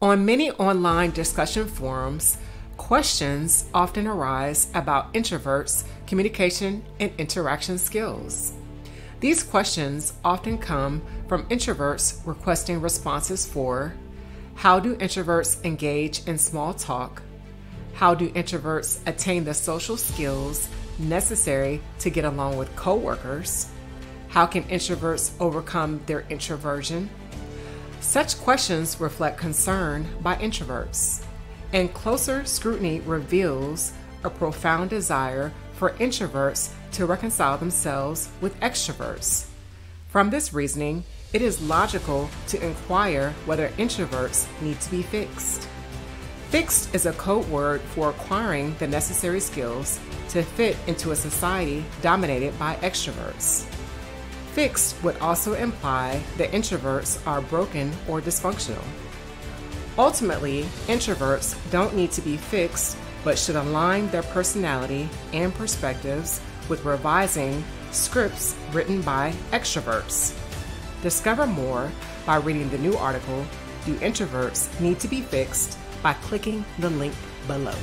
On many online discussion forums, questions often arise about introverts' communication and interaction skills. These questions often come from introverts requesting responses for how do introverts engage in small talk? How do introverts attain the social skills necessary to get along with coworkers? How can introverts overcome their introversion? Such questions reflect concern by introverts, and closer scrutiny reveals a profound desire for introverts to reconcile themselves with extroverts. From this reasoning, it is logical to inquire whether introverts need to be fixed. Fixed is a code word for acquiring the necessary skills to fit into a society dominated by extroverts. Fixed would also imply that introverts are broken or dysfunctional. Ultimately, introverts don't need to be fixed, but should align their personality and perspectives with revising scripts written by extroverts. Discover more by reading the new article, Do Introverts Need to Be Fixed? by clicking the link below.